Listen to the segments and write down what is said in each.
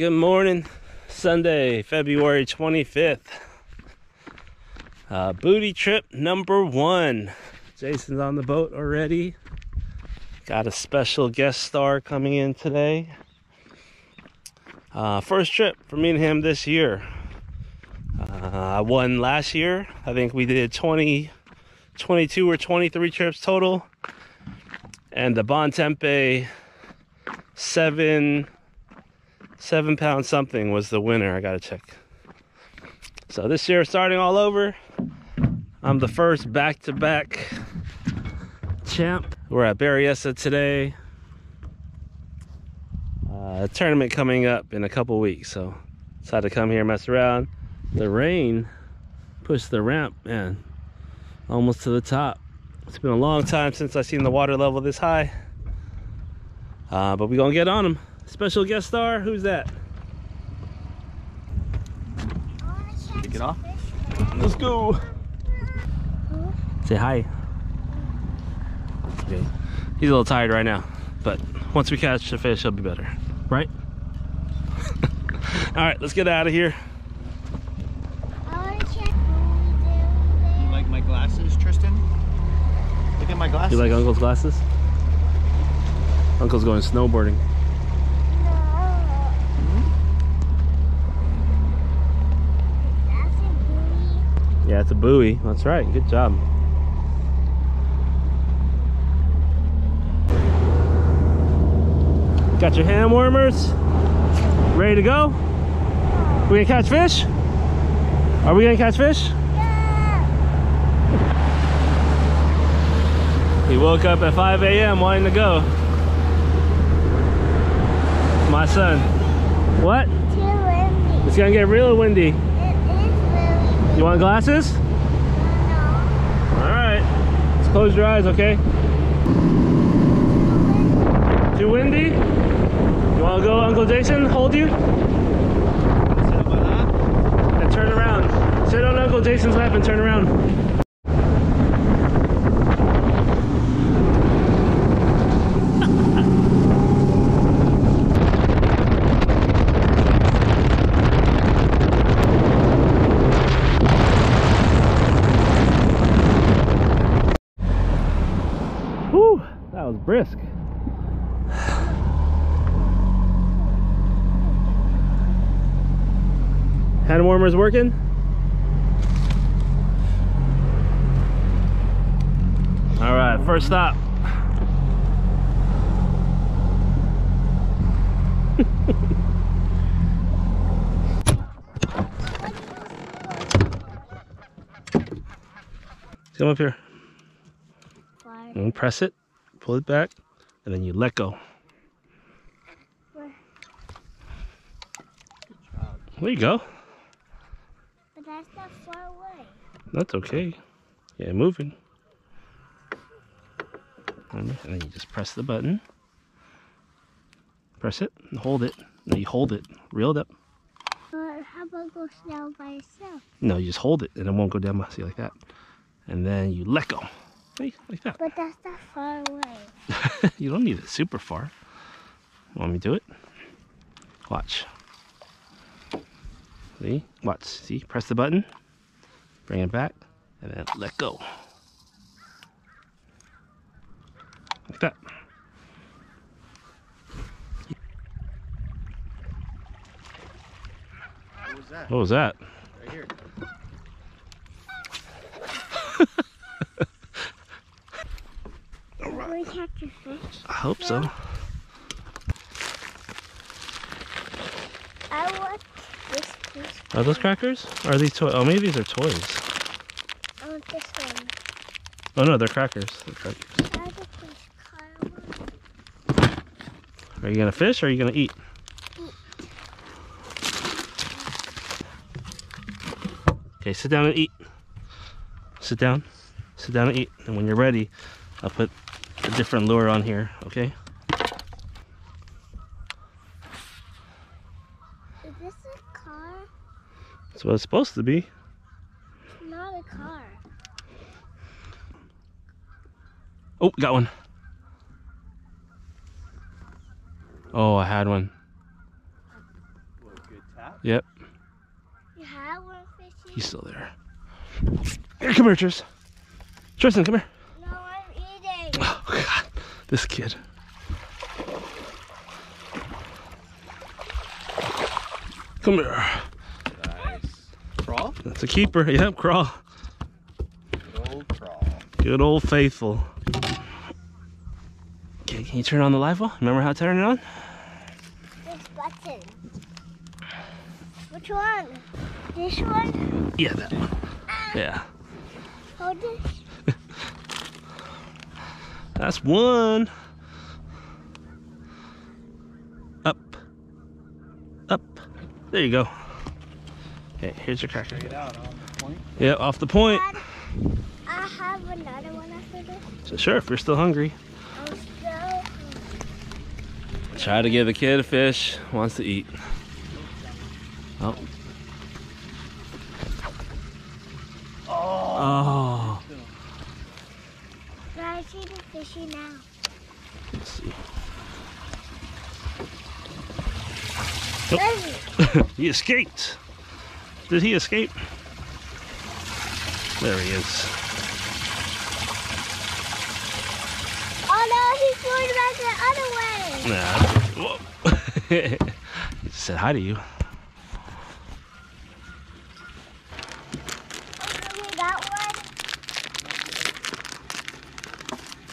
Good morning. Sunday, February 25th. Uh, booty trip number one. Jason's on the boat already. Got a special guest star coming in today. Uh, first trip for me and him this year. Uh, I won last year. I think we did 20, 22 or 23 trips total. And the Bontempe seven seven pound something was the winner i gotta check. So this year starting all over i'm the first back-to-back champ. We're at berryessa today. Uh, tournament coming up in a couple weeks so decided to come here mess around. The rain pushed the ramp man almost to the top. It's been a long time since I've seen the water level this high uh, but we gonna get on them. Special guest star, who's that? Kick it off. Let's go. Say hi. Okay. He's a little tired right now, but once we catch the fish, he'll be better, right? All right, let's get out of here. You like my glasses, Tristan? Look at my glasses. You like Uncle's glasses? Uncle's going snowboarding. Yeah, it's a buoy. That's right. Good job. Got your hand warmers? Ready to go? We gonna catch fish? Are we gonna catch fish? Yeah. He woke up at 5 a.m. wanting to go. My son. What? It's gonna get real windy. You want glasses? No. Alright. Let's close your eyes, okay? Too windy? You wanna go, Uncle Jason? Hold you? And turn around. Sit on Uncle Jason's lap and turn around. Whew, that was brisk. Hand warmers working? All right, first stop. Come up here. And press it, pull it back, and then you let go. There you go. But that's not far away. That's okay. Yeah, moving. And then you just press the button. Press it and hold it. No, you hold it. Reel it up. Or how about go down by itself? No, you just hold it and it won't go down. By itself. See, like that. And then you let go. See, like that. But that's not far away. you don't need it super far. Want me to do it? Watch. See? Watch. See? Press the button. Bring it back. And then let go. Like that. What was that? What was that? Right here. Will we catch a fish? I hope so. I want this fish. Are those crackers? Or are these oh, toys? Oh, maybe these are toys. I want this one. Oh no, they're crackers. They're crackers. I want this color one. Are you gonna fish or are you gonna eat? Okay, sit down and eat. Sit down. Sit down and eat. And when you're ready, I'll put a different lure on here, okay? Is this a car? That's what it's supposed to be. Not a car. Oh, got one. Oh, I had one. Yep, You have one fishy? he's still there. Here, come here, Tristan. Tristan, come here. No, I'm eating. Oh, God. This kid. Come here. Nice. Crawl? That's a keeper. Yep, crawl. Good old crawl. Good old faithful. Okay, can you turn on the live well? Remember how to turn it on? This button. Which one? This one? Yeah, that one. Yeah. Hold this. That's one. Up. Up. There you go. Okay, here's your cracker. Get out on. Yeah, off the point. Dad, I have another one after this. So sure, if you're still hungry. I'm still. Try to give the kid a fish. Wants to eat. Oh. Can I fishy now? Let's see. Ready? he escaped. Did he escape? There he is. Oh no, he's going back the other way. Nah. Whoa. he said hi to you. Oh, we got one.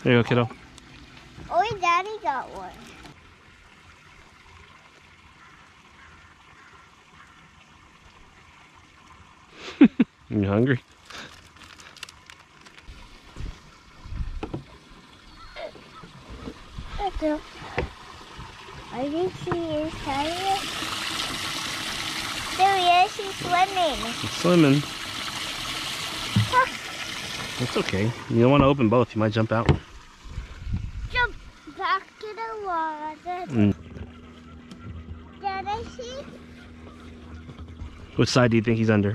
There you go, kiddo. Oh, daddy got one. You hungry? That's. I think she is tired. There he is. He's swimming. Swimming. It's okay. You don't want to open both. You might jump out. Jump back to the water. Mm. I see. Which side do you think he's under?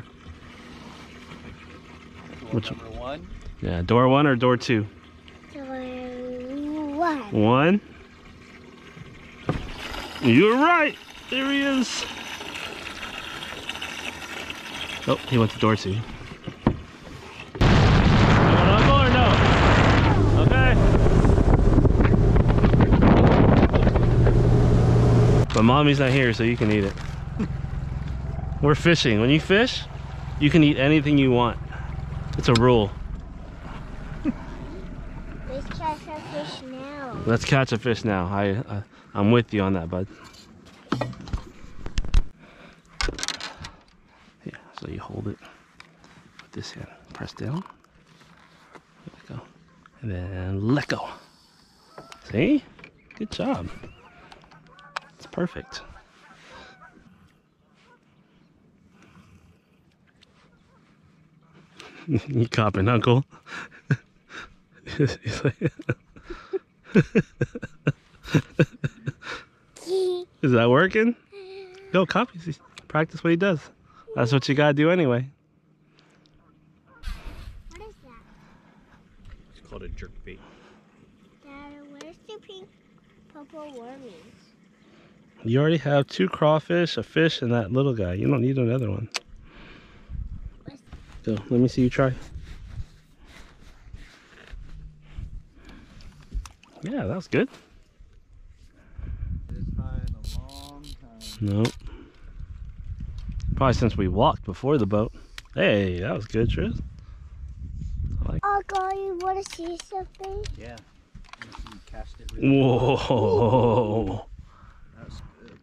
Door Which- number one. Yeah, door one or door two? So, one. One. You're right. There he is. Oh, he went to door two. Another door, no. Okay. But mommy's not here, so you can eat it. We're fishing. When you fish, you can eat anything you want. It's a rule. Let's catch a fish now. Let's catch a fish now. I, I I'm with you on that, bud. Yeah, so you hold it with this hand, press down, let go, and then let go. See? Good job. It's perfect. you copping, Uncle? He's like- Is that working? Go copy. see- Practice what he does. That's what you gotta do anyway. What is that? It's called a jerk bait. Dad, where's the pink purple wormies? You already have two crawfish, a fish, and that little guy. You don't need another one. Go. Let me see you try. Yeah, that was good. This high in a long time. Nope. Probably since we walked before the boat. Hey, that was good, Tris. Uncle, oh, you want to see something? Yeah. You cast it really Whoa. That was good,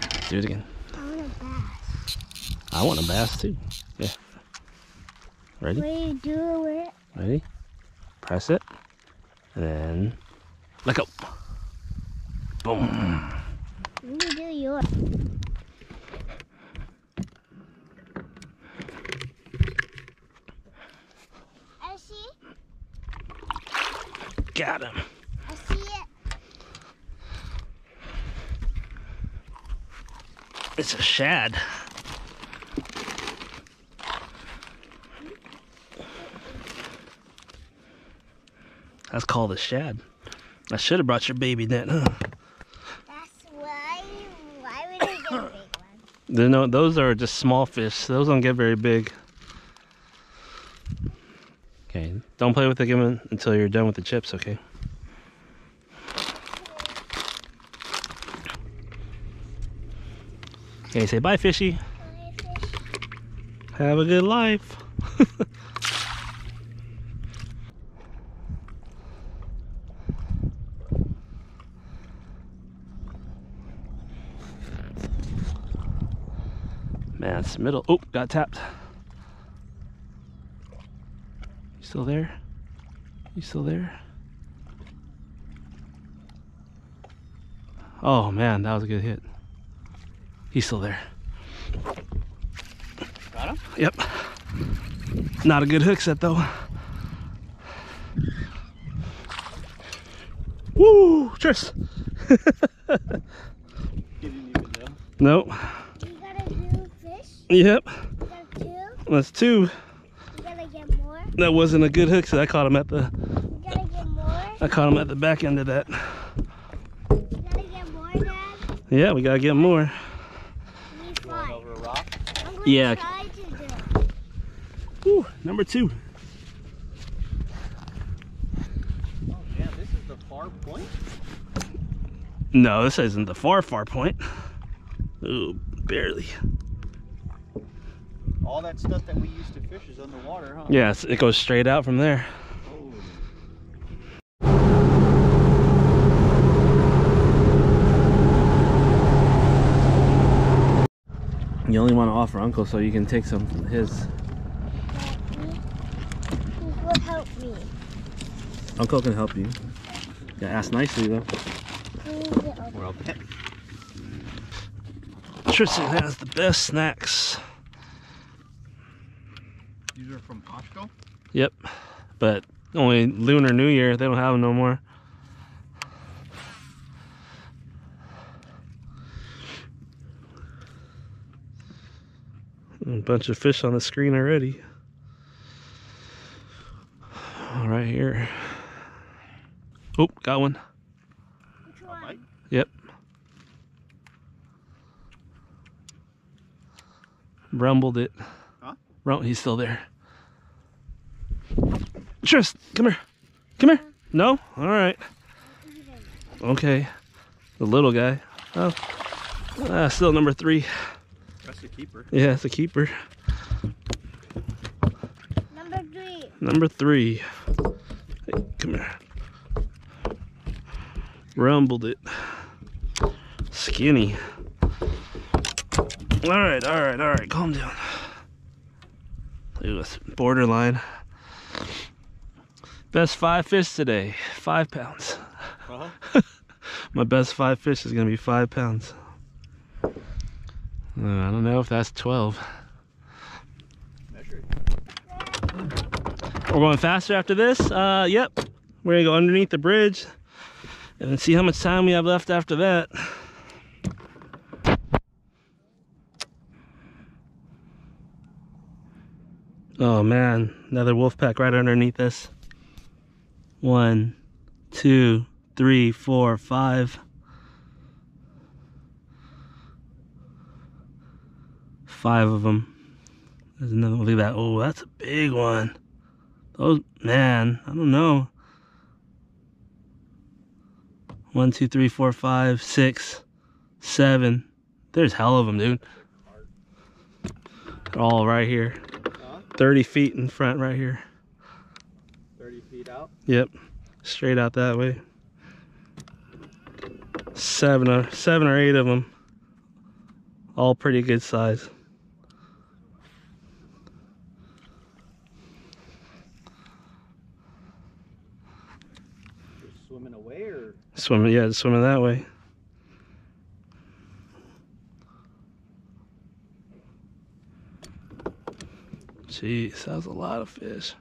man. Do it again. I want a bass. I want a bass too. Yeah. Ready? Are you it? Ready? Press it. And then let go. Boom. You do yours. I see. Got him. I see it. It's a shad. That's called a shad. I should have brought your baby net, huh? That's why. Why would we get a big one? No, those are just small fish. Those don't get very big. Okay, don't play with the gibbon until you're done with the chips, okay? Okay, say bye, fishy. Have a good life. Man, it's middle. Oh, got tapped. You still there? You still there? Oh man, that was a good hit. He's still there. Got him? Yep. Not a good hook set though. Woo! Tris! He didn't even know. Nope. You gotta do fish. Yep. You got two. That's two. You gotta get more. That wasn't a good hook set. I caught him at the You gotta get more. I caught him at the back end of that. You gotta get more, Dad. Yeah, we gotta get more. You need Going five. over a rock. I'm gonna Yeah. try to do it. Woo, number two. Oh, man, this is the far point? No, this isn't the far, far point. Ooh, barely. All that stuff that we used to fish is underwater, huh? Yes, it goes straight out from there. Oh. You only want to offer Uncle so you can take some from his. Who will help me? Uncle can help you. Yeah, ask nicely though. Please get over. Well, pet. Tristan has the best snacks. These are from Costco? Yep, but only Lunar New Year. They don't have them no more. A bunch of fish on the screen already. All right here. Oh, got one. One? Yep. Rumbled it. Huh? Rum- he's still there. Trist, come here. Come here. No? All right. Okay. The little guy. Oh. Ah, still number three. That's the keeper. Yeah, it's a keeper. Number three. Number three. Hey, come here. Rumbled it. Skinny. All right, all right, all right. Calm down. It was borderline. Best five fish today. Five pounds. Uh-huh. My best five fish is gonna be five pounds. Uh, I don't know if that's 12. We're going faster after this. Uh, yep. We're gonna go underneath the bridge and then see how much time we have left after that. Oh man, another wolf pack right underneath us. One, two, three, four, five. Five of them. There's another one. Look at that. Oh, that's a big one. Those, man, I don't know. One, two, three, four, five, six, seven. There's hell of them, dude. They're all right here. Huh? 30 feet in front right here. 30 feet out. Yep. Straight out that way. Seven or seven or eight of them. All pretty good size. Just swimming away or Swimming, yeah, swimming that way. Jeez, that was a lot of fish.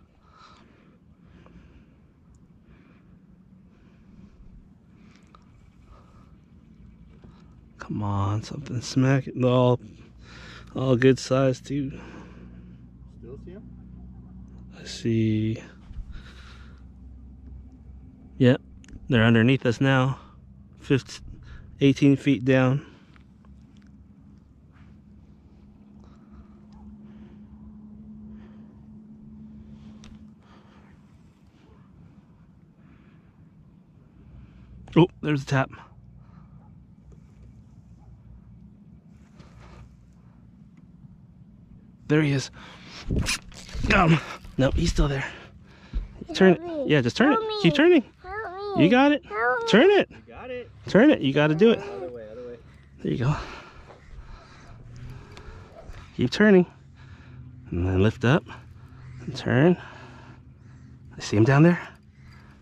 Come on, something smack it. All, all good size too. still see him? I see. They're underneath us now, 15, 18 feet down. Oh, there's a tap. There he is. Um, Come. No, he's still there. Turn. Yeah, just turn it. Keep turning. Help. You got it. Help. Turn it. You got it. Turn it. You got to do it. Other way, other way. There you go. Keep turning. And then lift up. And turn. I see him down there.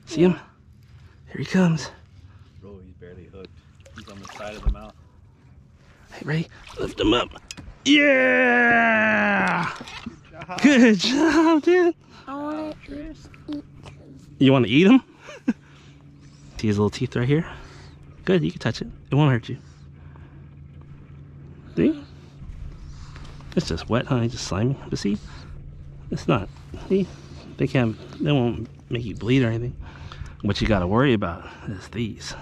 See him? Here he comes. Bro, he's barely hooked. He's on the side of the mouth. Hey, Ray, lift him up. Yeah! Good job, dude. I want to eat, eat. You want to eat him? See his little teeth right here? Good, you can touch it. It won't hurt you. See? It's just wet, huh? It's just slimy. But see, it's not. See? They can't, they won't make you bleed or anything. What you got to worry about is these.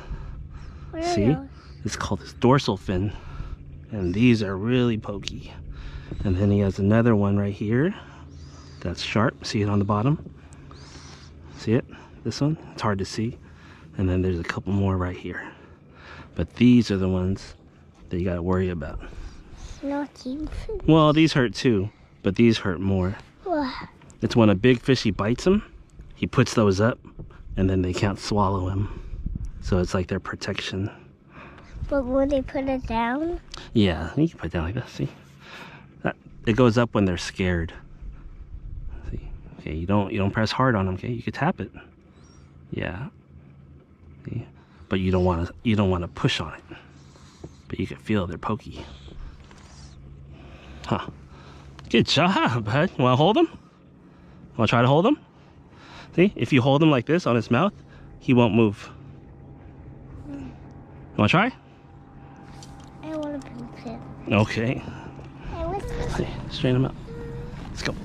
See? those? It's called his dorsal fin. And these are really pokey. And then he has another one right here that's sharp. See it on the bottom? See it? This one? It's hard to see. And then there's a couple more right here. But these are the ones that you gotta worry about. Well, these hurt too, but these hurt more. What? It's when a big fishy bites him, he puts those up, and then they can't swallow him. So it's like their protection. But will they put it down? Yeah, you can put it down like this. See, that it goes up when they're scared. See, okay, you don't you don't press hard on them. Okay, you can tap it. Yeah. See, but you don't want to you don't want to push on it. But you can feel they're pokey. Huh. Good job, bud. You want to hold him? Want to try to hold him? See, if you hold him like this on his mouth, he won't move. You want to try? I want to poop it. Okay. I want to. Hey, straighten him out. Let's go.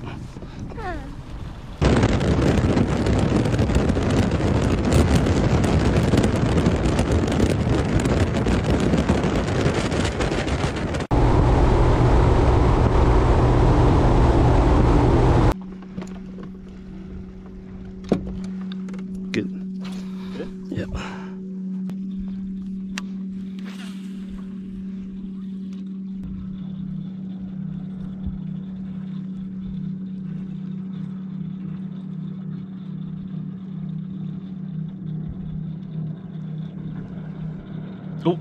Good.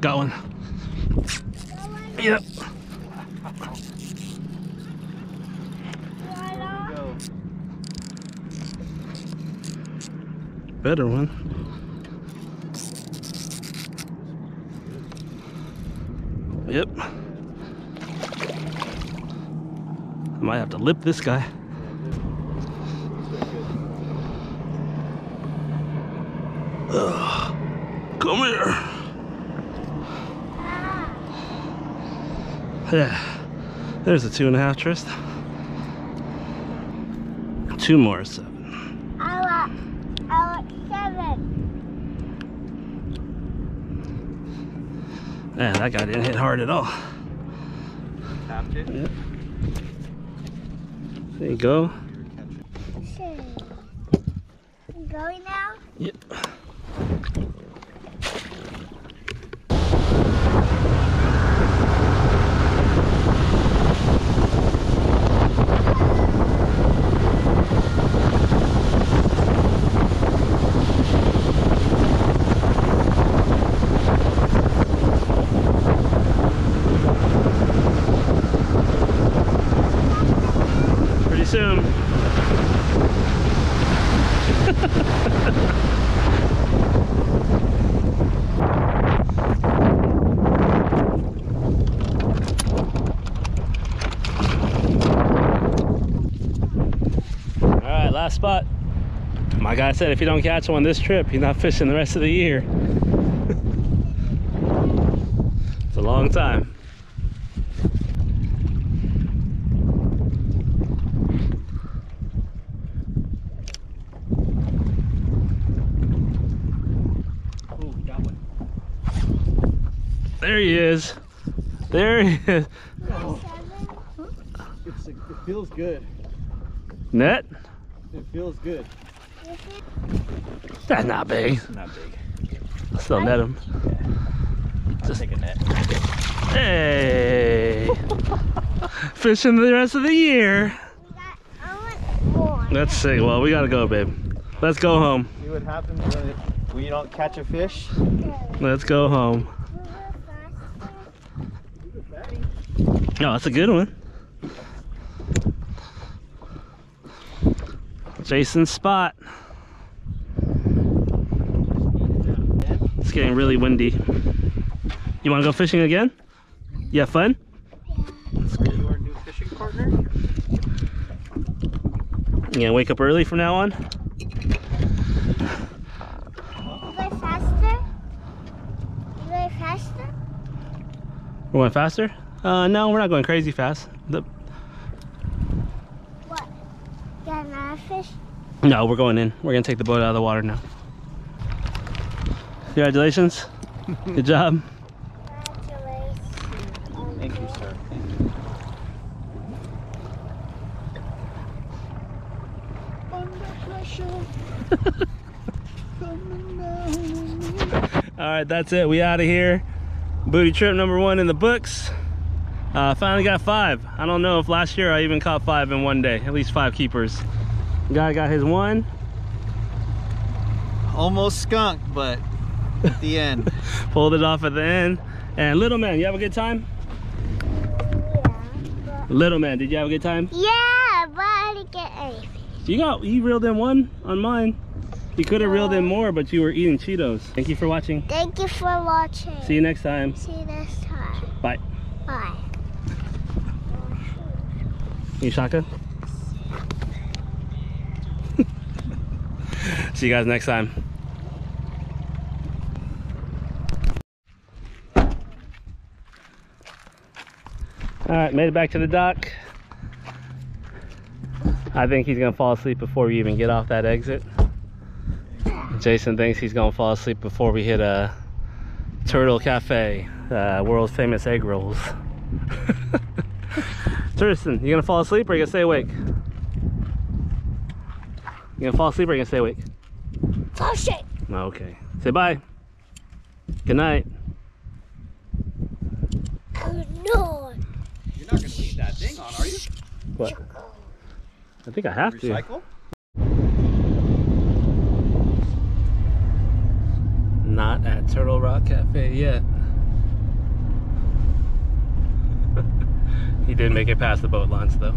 Got one. Yep. Better one. Yep. I might have to lip this guy. Ugh. Come here. Yeah. There's a two and a half, Trist. Two more, seven. I want. I want seven. Man, that guy didn't hit hard at all. Tapped it. Yep. There you go. Sure. You going now? Yep. Pretty soon. All right, last spot. My guy said if you don't catch one this trip, you're not fishing the rest of the year. it's a long time. Oh. There he is. There he is. It's, it feels good. Net? It feels good. That's not big. Not big. I'll Still net him. Just take a net. Hey! Fishing the rest of the year. We got, I want more. That's sick. Well, we gotta go, babe. Let's go home. See what happens when, it, when you don't catch a fish? Let's go home. Oh, that's a good one. Jason's spot. It's getting really windy. You want to go fishing again? You have fun? Are you our new fishing partner? You gonna wake up early from now on? Go faster? Faster? We're going faster? Uh, no, we're not going crazy fast. The, What? Got fish? no, we're going in. We're gonna take the boat out of the water now. Congratulations. Good job. Congratulations. Thank you, sir. Thank you. All right, that's it. We out of here. Booty trip number one in the books. Uh, finally got five. I don't know if last year I even caught five in one day. At least five keepers. Guy got his one. Almost skunk, but at the end. Pulled it off at the end. And little man, you have a good time? Yeah. Little man, did you have a good time? Yeah, but I didn't get anything. You got you reeled in one on mine. You could have reeled in more, but you were eating Cheetos. Thank you for watching. Thank you for watching. See you next time. See you next time. Bye. Bye. You shotgun? See you guys next time. All right, made it back to the dock. I think he's gonna fall asleep before we even get off that exit. Jason thinks he's gonna fall asleep before we hit a Turtle Cafe, uh, world's famous egg rolls. Tristan, you gonna fall asleep or you gonna stay awake? You gonna fall asleep or you gonna stay awake? Oh shit. Oh, okay. Say bye. Good night. Oh no. You're not gonna leave that thing on, are you? What? I think I have to. Recycle? Not at Turtle Rock Cafe yet. he did make it past the boat launch though.